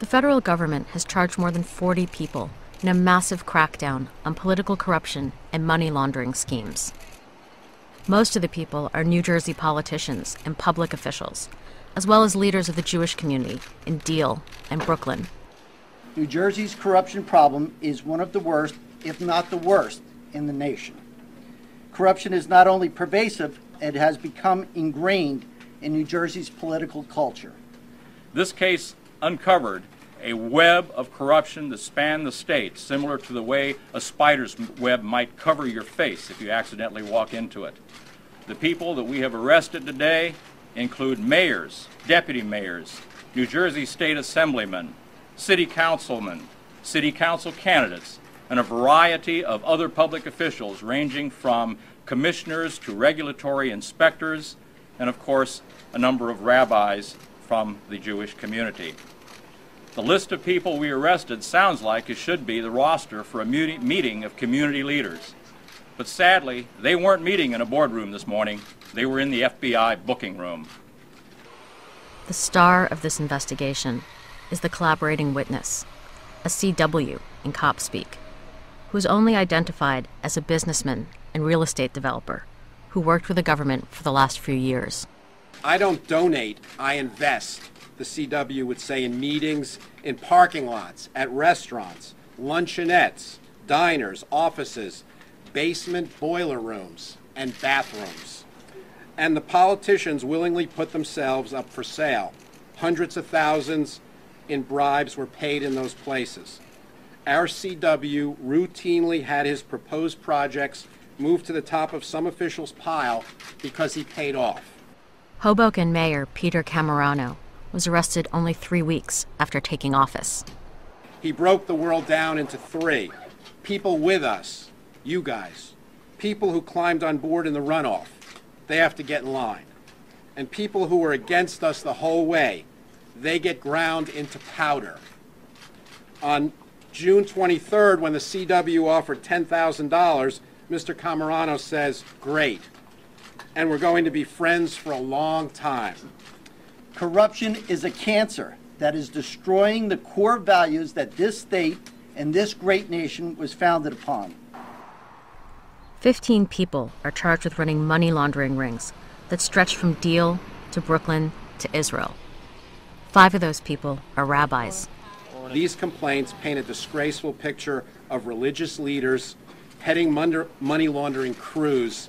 The federal government has charged more than 40 people in a massive crackdown on political corruption and money laundering schemes. Most of the people are New Jersey politicians and public officials, as well as leaders of the Jewish community in Deal and Brooklyn. New Jersey's corruption problem is one of the worst, if not the worst, in the nation. Corruption is not only pervasive, it has become ingrained in New Jersey's political culture. This case uncovered a web of corruption that spanned the state, similar to the way a spider's web might cover your face if you accidentally walk into it. The people that we have arrested today include mayors, deputy mayors, New Jersey state assemblymen, city councilmen, city council candidates, and a variety of other public officials ranging from commissioners to regulatory inspectors, and of course, a number of rabbis from the Jewish community. The list of people we arrested sounds like it should be the roster for a meeting of community leaders. But sadly, they weren't meeting in a boardroom this morning. They were in the FBI booking room. The star of this investigation is the collaborating witness, a CW in cop speak, who is only identified as a businessman and real estate developer who worked with the government for the last few years. I don't donate, I invest the CW would say in meetings, in parking lots, at restaurants, luncheonettes, diners, offices, basement boiler rooms, and bathrooms. And the politicians willingly put themselves up for sale. Hundreds of thousands in bribes were paid in those places. Our CW routinely had his proposed projects moved to the top of some official's pile because he paid off. Hoboken Mayor Peter Cammarano was arrested only three weeks after taking office. He broke the world down into three people with us, you guys, people who climbed on board in the runoff, they have to get in line, and people who were against us the whole way, they get ground into powder. On June 23rd, when the CW offered $10,000, Mr. Cammarano says, Great. And we're going to be friends for a long time. Corruption is a cancer that is destroying the core values that this state and this great nation was founded upon. Fifteen people are charged with running money laundering rings that stretch from Deal to Brooklyn to Israel. Five of those people are rabbis. These complaints paint a disgraceful picture of religious leaders heading money laundering crews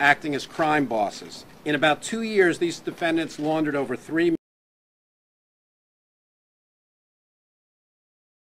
acting as crime bosses. In about two years, these defendants laundered over $3